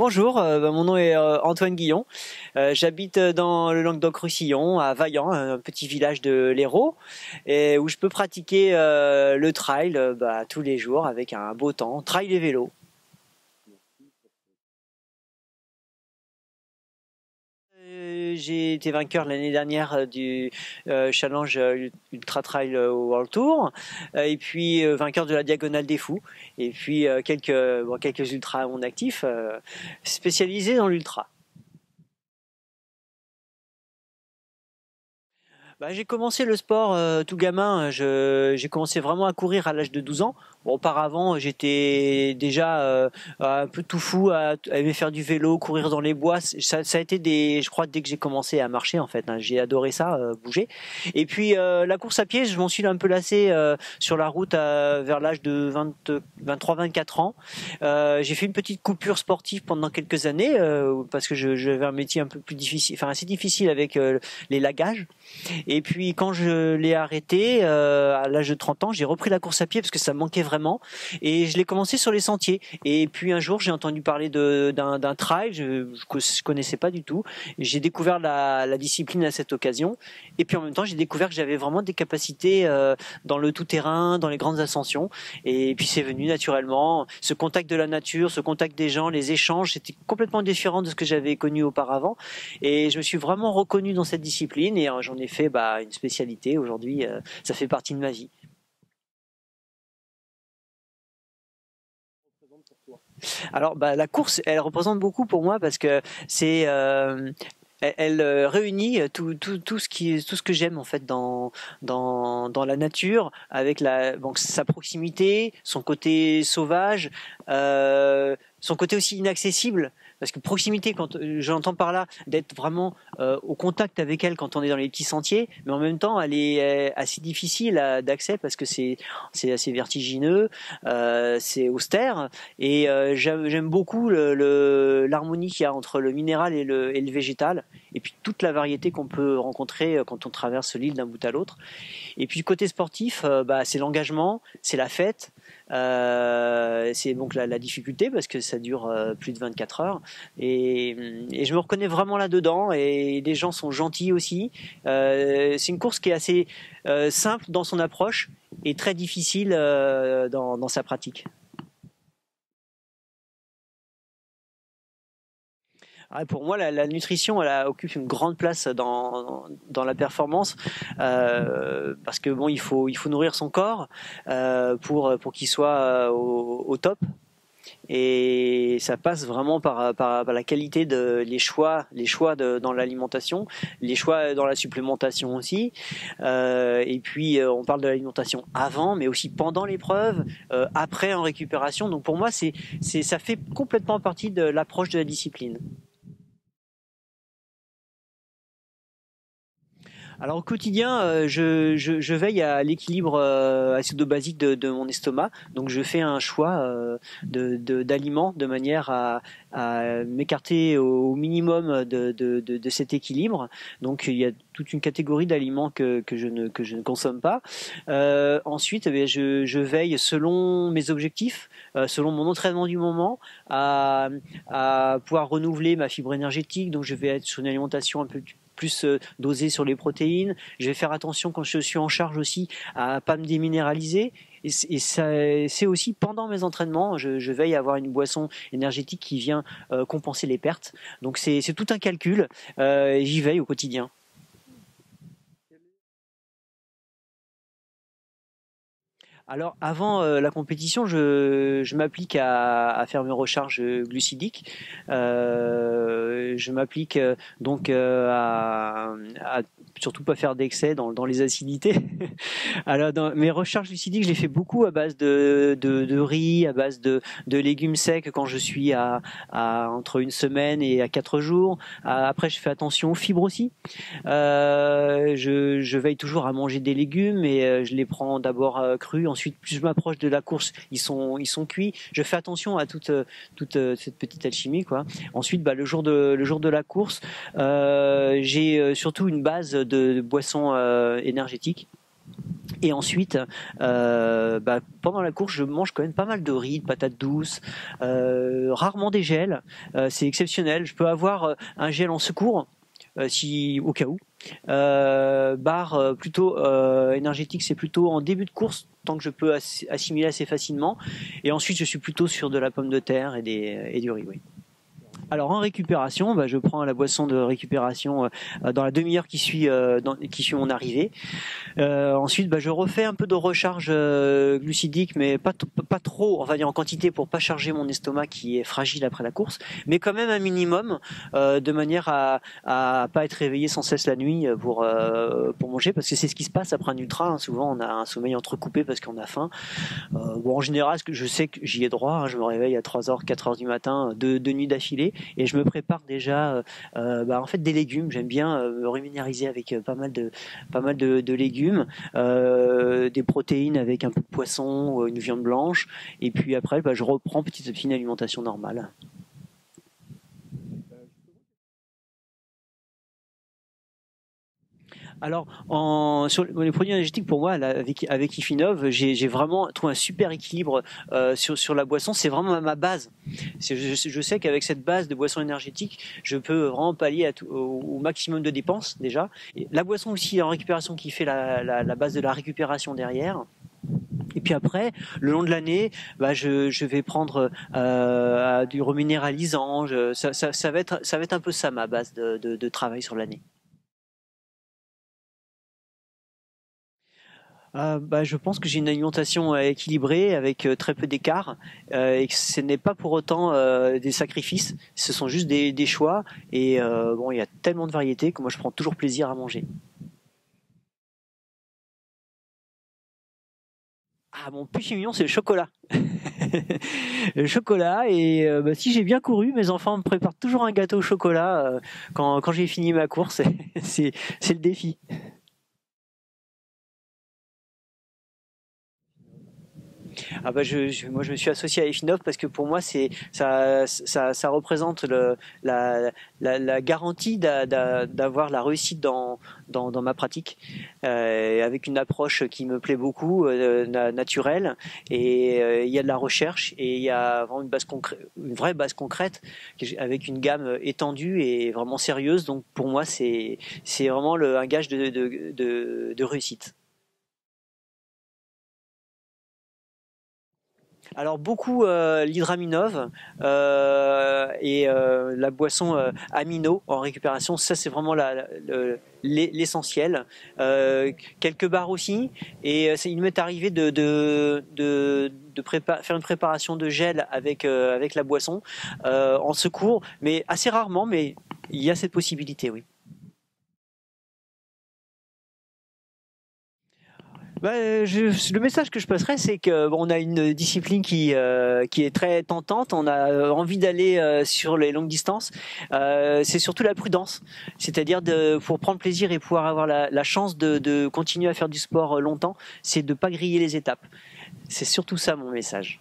Bonjour, euh, bah, mon nom est euh, Antoine Guillon. Euh, j'habite dans le Languedoc-Roussillon, à Vaillant, un petit village de l'Hérault, où je peux pratiquer le trail bah, tous les jours avec un beau temps, trail et vélo. J'ai été vainqueur l'année dernière euh, du euh, challenge euh, Ultra Trail World Tour, et puis vainqueur de la Diagonale des Fous, et puis quelques, quelques ultras à mon actif, spécialisé dans l'ultra. Bah, j'ai commencé le sport tout gamin. j'ai commencé vraiment à courir à l'âge de 12 ans auparavant, j'étais déjà euh, un peu tout fou à, aimer faire du vélo, courir dans les bois. Ça, ça a été des, je crois, dès que j'ai commencé à marcher en fait, hein, j'ai adoré ça, euh, bouger. Et puis euh, la course à pied, je m'en suis un peu lassé sur la route vers l'âge de 23-24 ans. j'ai fait une petite coupure sportive pendant quelques années parce que j'avais un métier un peu plus difficile, enfin assez difficile avec les lagages. Et puis quand je l'ai arrêté à l'âge de 30 ans, j'ai repris la course à pied parce que ça manquait vraiment. Et je l'ai commencé sur les sentiers. Et puis un jour, j'ai entendu parler d'un trail, je, ne connaissais pas du tout. J'ai découvert la, discipline à cette occasion. Et puis en même temps, j'ai découvert que j'avais vraiment des capacités euh, dans le tout-terrain, dans les grandes ascensions. Et puis c'est venu naturellement. Ce contact de la nature, ce contact des gens, les échanges, c'était complètement différent de ce que j'avais connu auparavant. Et je me suis vraiment reconnu dans cette discipline et euh, j'en ai fait bah, une spécialité. Aujourd'hui, euh, ça fait partie de ma vie. Alors, bah, la course, elle représente beaucoup pour moi parce que c'est euh, elle, euh, réunit tout, tout, tout, ce qui tout ce que j'aime en fait dans, dans, dans la nature avec la bon, sa proximité son côté sauvage euh, son côté aussi inaccessible parce que proximité, quand euh, j'entends par là d'être vraiment euh, au contact avec elle quand on est dans les petits sentiers, mais en même temps, elle est assez difficile d'accès parce que c'est assez vertigineux, euh, c'est austère, et euh, j'aime beaucoup l'harmonie qu'il y a entre le minéral et le, et le végétal, et puis toute la variété qu'on peut rencontrer quand on traverse l'île d'un bout à l'autre. Et puis côté sportif, bah, c'est l'engagement, c'est la fête. Euh, c'est donc la, difficulté parce que ça dure euh, plus de 24 heures et, je me reconnais vraiment là-dedans et les gens sont gentils aussi. Euh, c'est une course qui est assez simple dans son approche et très difficile dans sa pratique. Pour moi, la, nutrition, elle occupe une grande place dans, dans la performance euh, parce que bon, il faut, il faut nourrir son corps euh, pour, pour qu'il soit euh, au, top. Et ça passe vraiment par, par, la qualité de les choix, les choix de, dans l'alimentation, les choix dans la supplémentation aussi. Et puis on parle de l'alimentation avant, mais aussi pendant l'épreuve, après en récupération. Donc pour moi, c'est, c'est, ça fait complètement partie de l'approche de la discipline. Alors au quotidien, euh, je, veille à l'équilibre euh, acido-basique de, mon estomac. Donc je fais un choix euh, d'aliments de, manière à, m'écarter au, minimum de, cet équilibre. Donc il y a toute une catégorie d'aliments que, je ne, consomme pas. Ensuite, eh je, veille selon mes objectifs, selon mon entraînement du moment, à, pouvoir renouveler ma fibre énergétique. Donc je vais être sur une alimentation un peu plus euh, dosé sur les protéines. Je vais faire attention quand je suis en charge aussi à pas me déminéraliser. Et, c'est aussi pendant mes entraînements, je, veille à avoir une boisson énergétique qui vient euh, compenser les pertes. Donc c'est tout un calcul. Euh, j'y veille au quotidien. Alors avant euh, la compétition, je, je m'applique à, à, faire mes recharges glucidiques. Euh, je m'applique euh, donc euh, à, à, surtout pas faire d'excès dans, dans, les acidités. Alors dans mes recharges glucidiques, je les fais beaucoup à base de, de, riz, à base de, de, légumes secs quand je suis à, à, entre une semaine et à quatre jours. Après, je fais attention aux fibres aussi. je, je veille toujours à manger des légumes et je les prends d'abord crus, ensuite plus je m'approche de la course, ils sont ils sont cuits. Je fais attention à toute toute cette petite alchimie quoi. Ensuite, bah, le jour de le jour de la course, euh, j'ai euh, surtout une base de, boissons euh, énergétiques Et ensuite, euh, bah, pendant la course, je mange quand même pas mal de riz, de patates douces, euh, rarement des gels. C'est exceptionnel. Je peux avoir un gel en secours, si au cas où. barre plutôt énergétique, c'est plutôt en début de course, tant que je peux assimiler assez facilement. Et ensuite, je suis plutôt sur de la pomme de terre et, des, et du riz. Alors en récupération, bah, je prends la boisson de récupération euh, dans la demi-heure qui suit euh, mon arrivée. Euh, ensuite, bah, je refais un peu de recharge glucidique, mais pas trop, on va dire en quantité pour pas charger mon estomac qui est fragile après la course, mais quand même un minimum de manière à à pas être réveillé sans cesse la nuit pour manger parce que c'est ce qui se passe après un ultra. Hein. Souvent, on a un sommeil entrecoupé parce qu'on a faim. bon, en général, je sais que j'y ai droit. Hein. je me réveille à 3h, 4h du matin, deux nuits d'affilée et je me prépare déjà euh, euh, bah, en fait des légumes. J'aime bien euh, me réminériser avec pas mal de légumes, des protéines avec un peu de poisson, une viande blanche, et puis après bah, je reprends petit à petit une alimentation normale. Alors, sur les produits énergétiques, pour moi, avec, avec Ifinov, j'ai vraiment trouvé un super équilibre euh, sur, sur la boisson. C'est vraiment ma base. Je, sais qu'avec cette base de boisson énergétique, je peux vraiment pallier au, maximum de dépenses déjà. la boisson aussi en récupération qui fait la, base de la récupération derrière. Et puis après, le long de l'année, bah, je, vais prendre euh, du reminéralisant. ça, va être, un peu ça ma base de travail sur l'année. Euh, bah, je pense que j'ai une alimentation euh, équilibrée avec euh, très peu d'écart et que ce n'est pas pour autant des sacrifices, ce sont juste des, choix et bon, il y a tellement de variétés que moi je prends toujours plaisir à manger. Ah, mon péché mignon, c'est le chocolat. le chocolat, et bah, si j'ai bien couru, mes enfants me préparent toujours un gâteau au chocolat quand j'ai fini ma course. c'est le défi. Ah bah je, moi je me suis associé à Efinov parce que pour moi c'est ça, ça, ça représente le, la, la, la garantie d'avoir la réussite dans, dans, dans ma pratique. Euh, avec une approche qui me plaît beaucoup euh, naturelle. Et euh, il y a de la recherche et il y a vraiment une base concrète une vraie base concrète avec une gamme étendue et vraiment sérieuse. Donc pour moi c'est c'est vraiment le, un gage de, de, de, de réussite. Alors beaucoup euh, l'hydraminov euh, et euh, la boisson amino en récupération, ça c'est vraiment l'essentiel. quelques barres aussi et il m'est arrivé de, de, de, faire une préparation de gel avec, avec la boisson en secours, mais assez rarement, mais il y a cette possibilité, oui. Bah, euh, le message que je passerais, c'est qu'on a une discipline qui euh, qui est très tentante. On a euh, envie d'aller sur les longues distances. C'est surtout la prudence, c'est-à-dire pour prendre plaisir et pouvoir avoir la, chance de, de, continuer à faire du sport longtemps, c'est de pas griller les étapes. C'est surtout ça mon message.